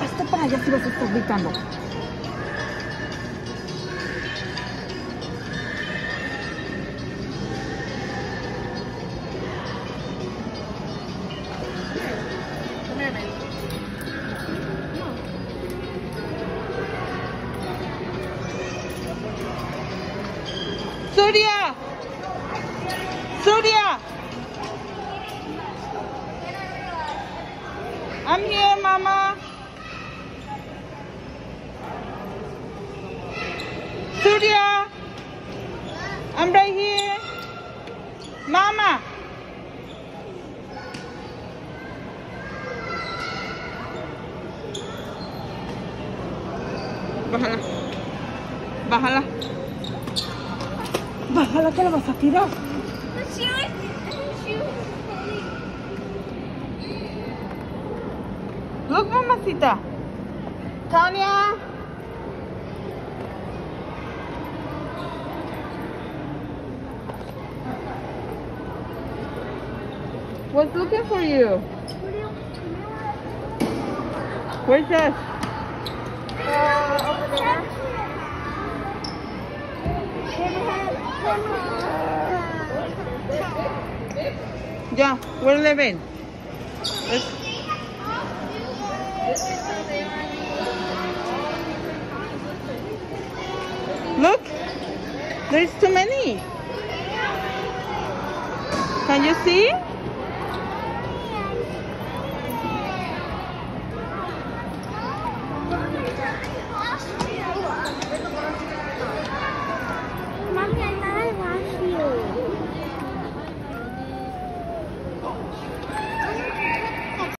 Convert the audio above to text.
Hasta para allá si vas a estar gritando. Surya! Surya! I'm here, Mama. Surya! I'm right here. Mama! Bájala. Bájala. Bájala que la vas a tirar. Look, mamacita. Tanya. What's looking for you? Where's that? Yeah, uh, we're leaving. Let's- there's too many. Can you see?